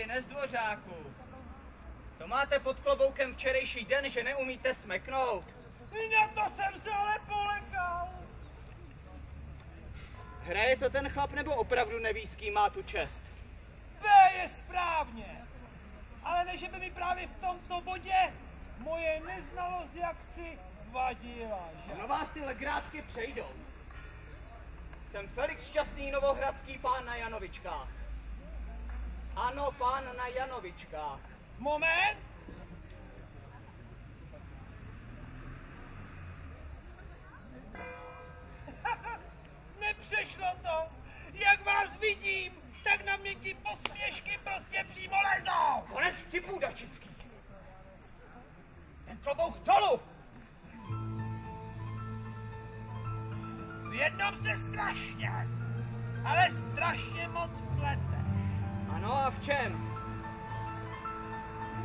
vy, nezdvořáku. To máte pod kloboukem včerejší den, že neumíte smeknout. Na to jsem se ale polekal. Hraje to ten chlap nebo opravdu neví, s kým má tu čest? B je správně. Ale ne, že by mi právě v tomto bodě moje neznalost jaksi vadila, že? No vás ty legrácky přejdou. Jsem Felix Šťastný Novohradský pán na Janovičkách. Ano, pán na Janovičkách. Moment. Nepřešlo to. Jak vás vidím, tak na mě ti posměšky prostě přímo lezou. Konec vtipů, Dačický. Ten klobouk dolů. V jednom se strašně, ale strašně moc. Ano, a v čem?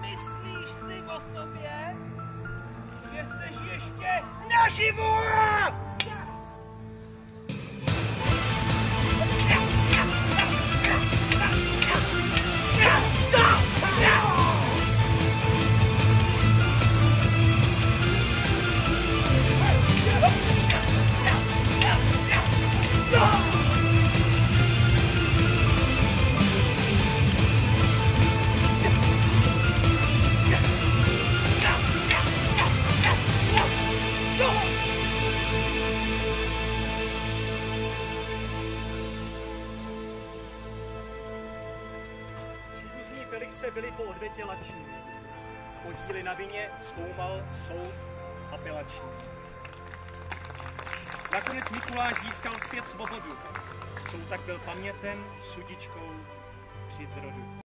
Myslíš si o sobě, že jsi ještě naživu? Felixe byli po odvětě lační. Podíly na vině zkoumal soud apelační. Nakonec Mikuláš získal zpět svobodu. Soud tak byl pamětem, sudičkou při zrodu.